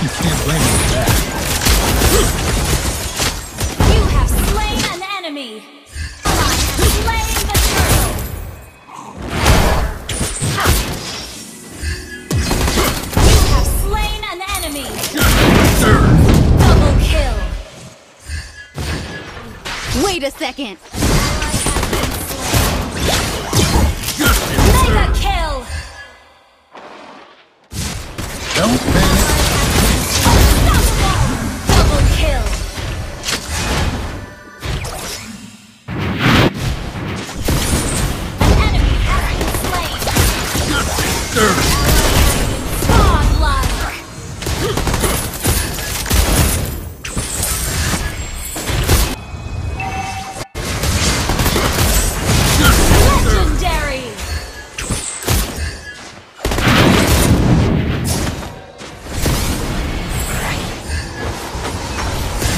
You can't blame me for that. You have slain an enemy. I have slain the turtle. You have slain an enemy. Double kill. Wait a second. Mega kill. Don't panic.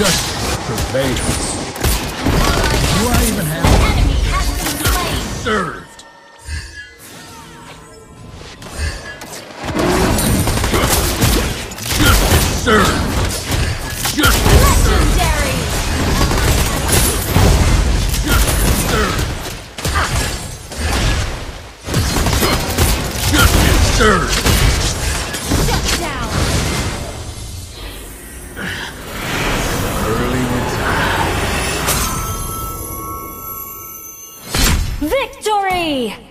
Justice prevails. serve! Just Legendary! Just serve! Just serve! Shut! Early. Victory!